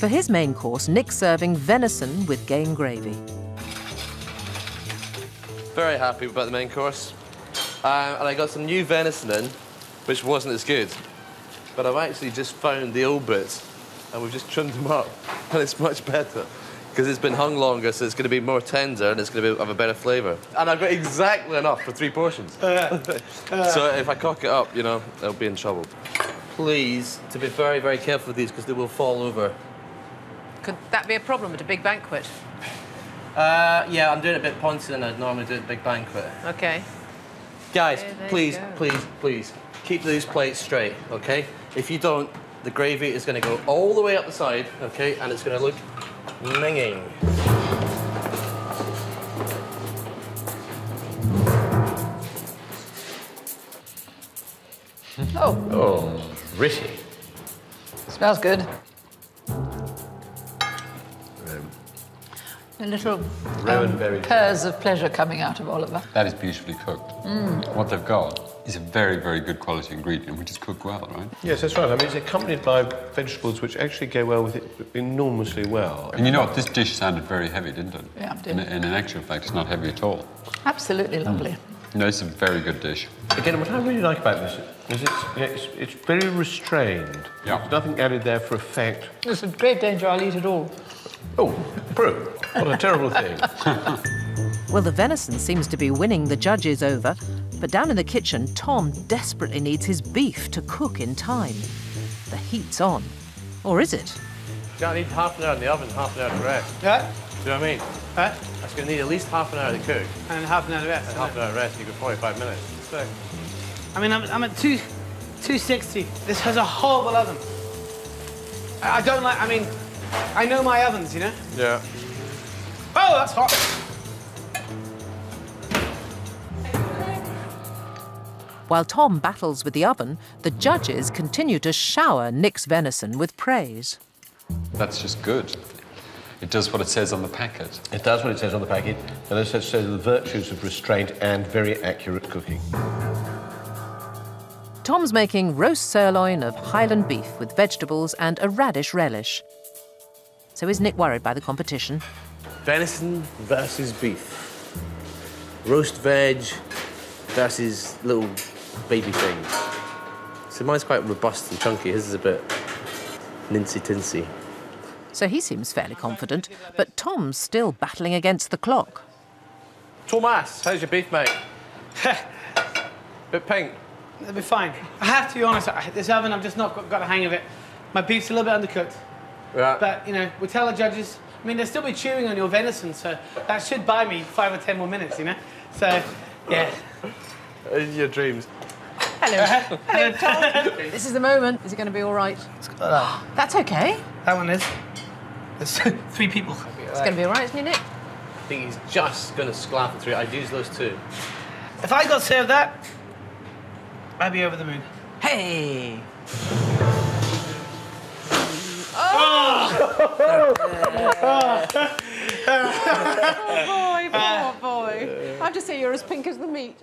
For his main course, Nick's serving venison with game gravy. Very happy about the main course. Um, and I got some new venison in, which wasn't as good. But I've actually just found the old bits, and we've just trimmed them up, and it's much better. Because it's been hung longer, so it's going to be more tender and it's going to have a better flavour. And I've got exactly enough for three portions. so if I cock it up, you know, I'll be in trouble. Please, to be very, very careful with these, because they will fall over. Could that be a problem at a big banquet? Uh, yeah, I'm doing it a bit poncy than I'd normally do at a big banquet. Okay. Guys, There they please, please, please, keep these plates straight, okay? If you don't, the gravy is going to go all the way up the side, okay? And it's going to look minging. Oh, Oh, Rishi. smells good. A little Rowan um, berries. pairs of pleasure coming out of Oliver. That is beautifully cooked. What they've got is a very, very good quality ingredient, which is cooked well, right? Yes, that's right. I mean, it's accompanied by vegetables which actually go well with it enormously well. And you know what? This dish sounded very heavy, didn't it? Yeah, it did. And, and in actual fact, it's not heavy at all. Absolutely lovely. No, it's a very good dish. Again, what I really like about this is it's, it's, it's very restrained. Yeah. There's nothing added there for effect. There's a great danger I'll eat it all. Oh, Prue, what a terrible thing. Well, the venison seems to be winning the judges over, but down in the kitchen, Tom desperately needs his beef to cook in time. The heat's on. Or is it? I need half an hour in the oven, half an hour to rest. Yeah, Do you know what I mean? Right? That's going to need at least half an hour to cook, And half an hour rest. and half an hour rest, you go 45 minutes. So, I mean, I'm, I'm at two, 260. This has a horrible oven. I, I don't like, I mean, I know my ovens, you know? Yeah. Oh, that's hot. While Tom battles with the oven, the judges continue to shower Nick's venison with praise. That's just good. It does what it says on the packet. It does what it says on the packet, and it says, says the virtues of restraint and very accurate cooking. Tom's making roast sirloin of Highland beef with vegetables and a radish relish. So is Nick worried by the competition? Venison versus beef. Roast veg versus little baby things. So mine's quite robust and chunky. His is a bit ninsy-tinsy. So he seems fairly confident, but Tom's still battling against the clock. Thomas, how's your beef, mate? bit pink. It'll be fine. I have to be honest, this oven, I've just not got, got a hang of it. My beef's a little bit undercooked. Yeah. But, you know, we tell the judges, I mean, they'll still be chewing on your venison, so that should buy me five or ten more minutes, you know? So, yeah. In your dreams. Hello. Hello, Tom. this is the moment. Is it going to be all right? That's okay. That one is. There's three people. It's going to be all right, isn't it, Nick? I think he's just going to sclap it through. I'd use those two. If I got served that, I'd be over the moon. Hey! Oh, oh boy, poor uh, boy. I have to say you're as pink as the meat.